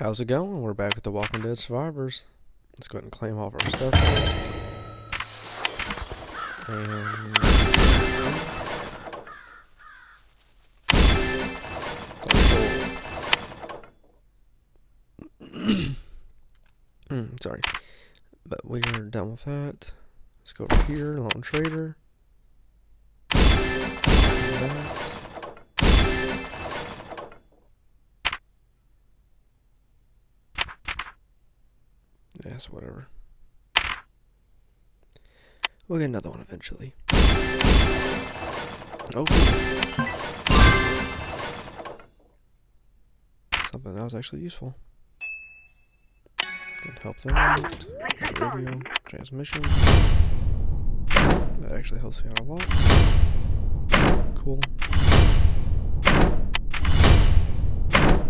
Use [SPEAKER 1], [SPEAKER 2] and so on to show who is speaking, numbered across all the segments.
[SPEAKER 1] How's it going? We're back with the Walking Dead Survivors. Let's go ahead and claim all of our stuff. And Mm, sorry, but we are done with that. Let's go over here, Lone Trader. Yes, whatever. We'll get another one eventually. Oh. Something that was actually useful. Can help them out. Radio, transmission. That actually helps me out a lot. Cool.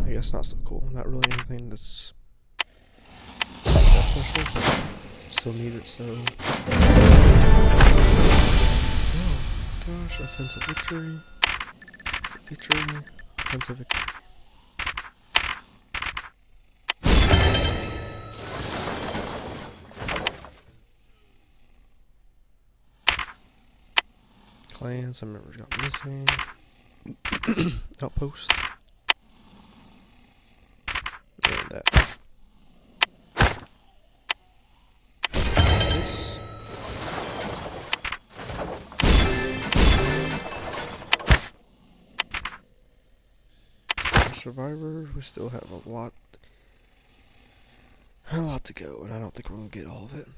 [SPEAKER 1] I guess not so cool. Not really anything that's special. Still need it so. Oh gosh, offensive victory. Victory. Offensive victory. Clan, some members got missing. Outpost. Survivor, we still have a lot a lot to go, and I don't think we're gonna get all of it.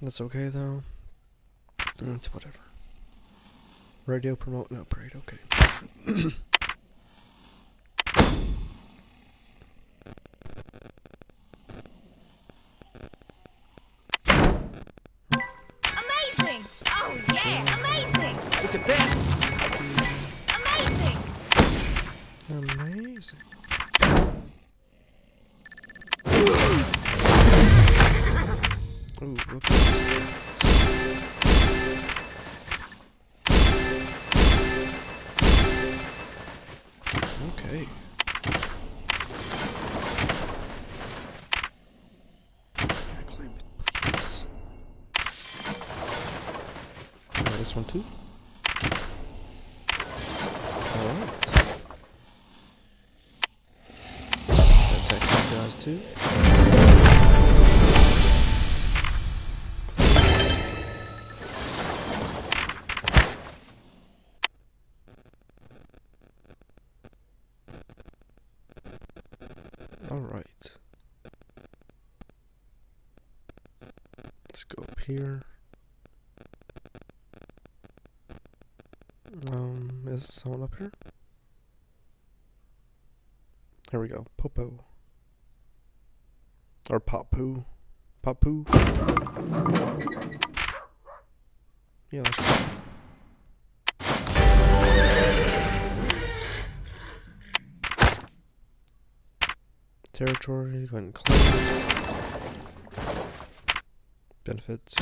[SPEAKER 1] That's okay though. It's whatever. Radio promote and upgrade, okay.
[SPEAKER 2] Amazing! Oh yeah, amazing!
[SPEAKER 3] Look at that!
[SPEAKER 2] Amazing.
[SPEAKER 1] Ooh, look at. Okay. Gotta climb it, please. Try this one too. Alright. Attack these guys too. Alright. Let's go up here. Um, is someone up here? Here we go. Popo. Or Papu. Papu. Yeah, that's right. Territory, go ahead and claim. Benefits.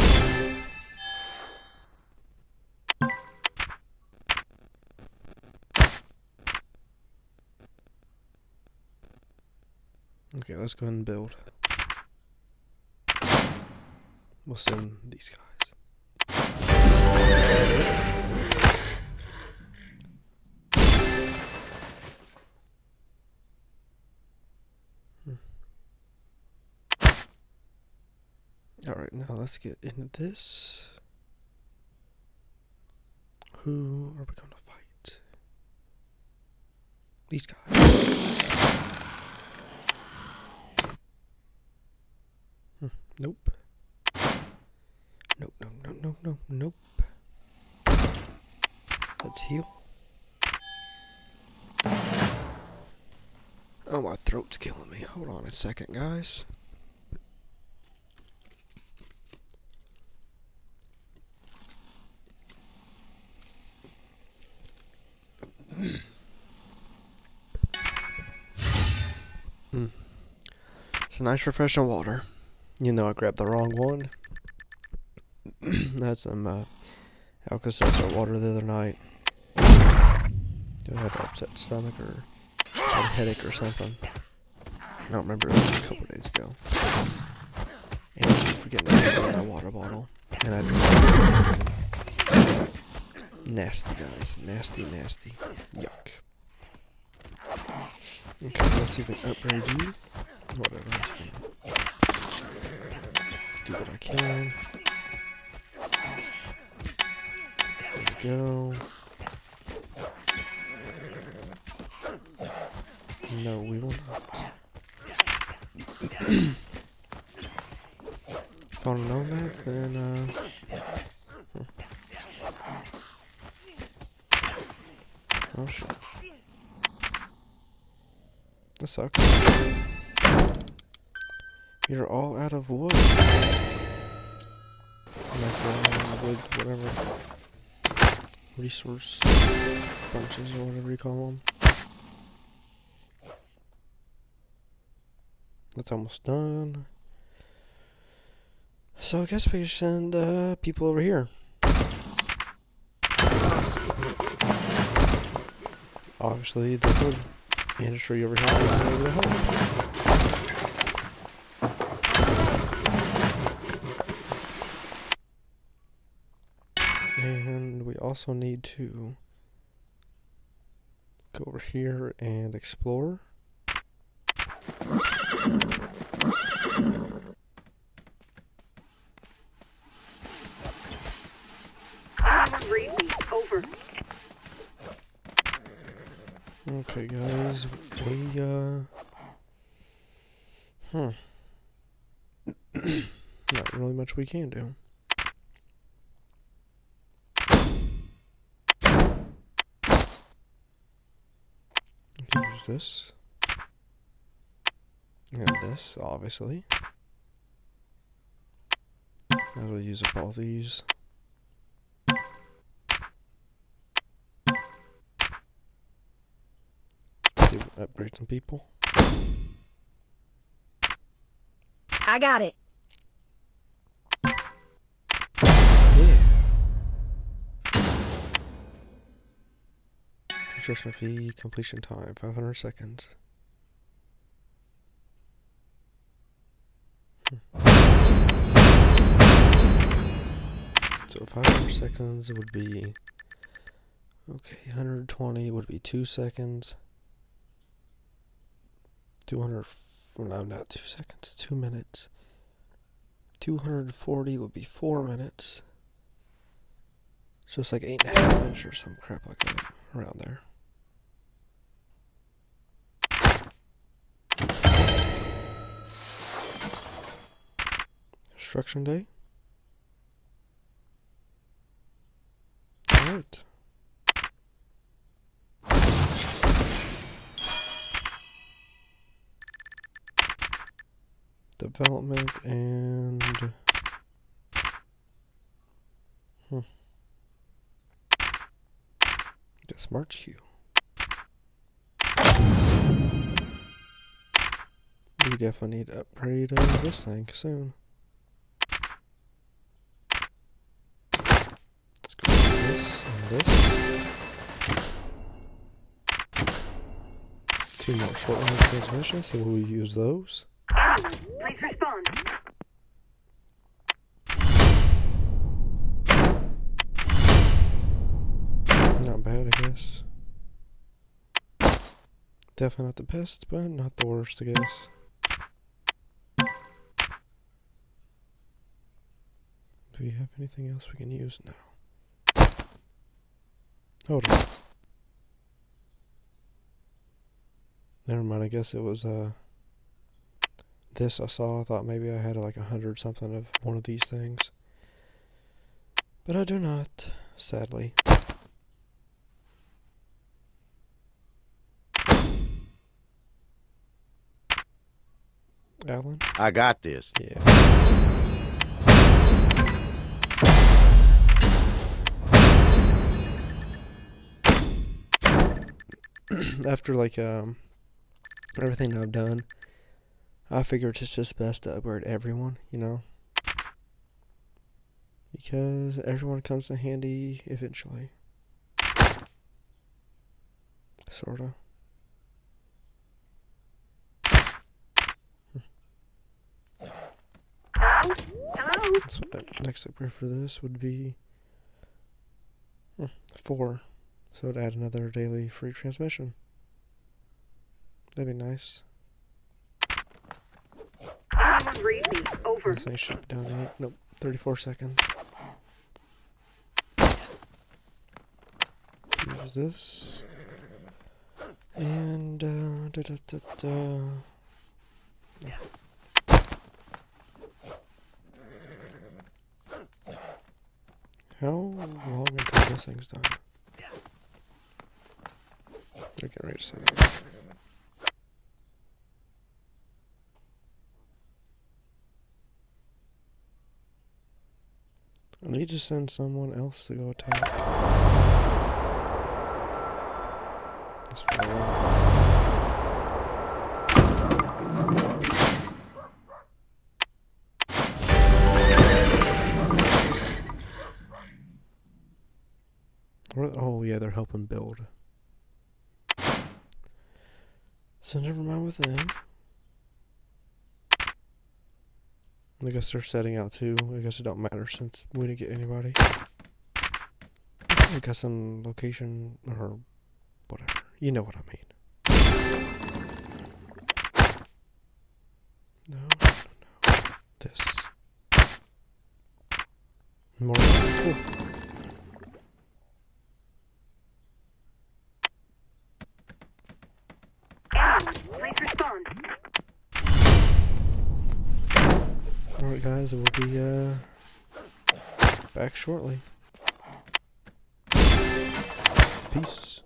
[SPEAKER 1] Okay, let's go ahead and build. We'll send these guys. Alright, now let's get into this. Who are we to fight? These guys. Hmm, Nope. Nope, nope, nope, nope, nope, nope. Let's heal. Oh, my throat's killing me. Hold on a second, guys. Mm. It's a nice refreshing water. You know I grabbed the wrong one. That's some uh, Alka-Seltzer water the other night. I had an upset stomach or had a headache or something. I don't remember it was a couple days ago. And I keep forgetting to out that water bottle. And I drank it. Nasty, guys. Nasty, nasty. Yuck. Okay, let's see if we can upgrade you. Whatever, I'm just gonna do what I can. Go. No, we will not. if I have known that, then, uh... hmm. Oh, shit. That sucks. You're all out of wood. Like, uh, wood, whatever. Resource bunches or whatever you call them. That's almost done. So I guess we should send uh, people over here. Obviously, the industry over here needs a help. And we also need to go over here and explore. Okay, guys, we, uh. Hmm. Not really much we can do. This. And this, obviously. Well use up all these. See we can upgrade some people.
[SPEAKER 2] I got it.
[SPEAKER 1] Construction fee, completion time, 500 seconds. So 500 seconds would be, okay, 120 would be 2 seconds. 200, f- no, not 2 seconds, 2 minutes. 240 would be 4 minutes. So it's like eight and a half minutes or some crap like that. Around there. Construction day. Alright. Development and hmm. March Q. We definitely need to upgrade uh, this thing soon. Two more short range transmissions, so we'll use those.
[SPEAKER 3] Please respond.
[SPEAKER 1] Not bad, I guess. Definitely not the best, but not the worst, I guess. Do we have anything else we can use now? Hold on. Never mind, I guess it was, uh, this I saw. I thought maybe I had like a hundred something of one of these things. But I do not, sadly. Alan?
[SPEAKER 4] I got this.
[SPEAKER 1] Yeah. After like um Everything I've done, I figure it's just best to upgrade everyone, you know? Because everyone comes in handy eventually. Sorta. So uh, next upgrade for this would be hmm, four. So it would add another daily free transmission. That'd be nice.
[SPEAKER 3] Me? Over.
[SPEAKER 1] Shut down yet. Nope. 34 seconds. Use this. And, uh, da da da da. How long until this thing's done? They're getting ready to set it. Need to send someone else to go attack. That's Oh yeah, they're helping build. So never mind with them. I guess they're setting out too. I guess it don't matter since we didn't get anybody. I got some location or whatever. You know what I mean. No, no, no. This. More.
[SPEAKER 3] Anyone, please respond.
[SPEAKER 1] Alright guys, we'll be uh back shortly. Peace.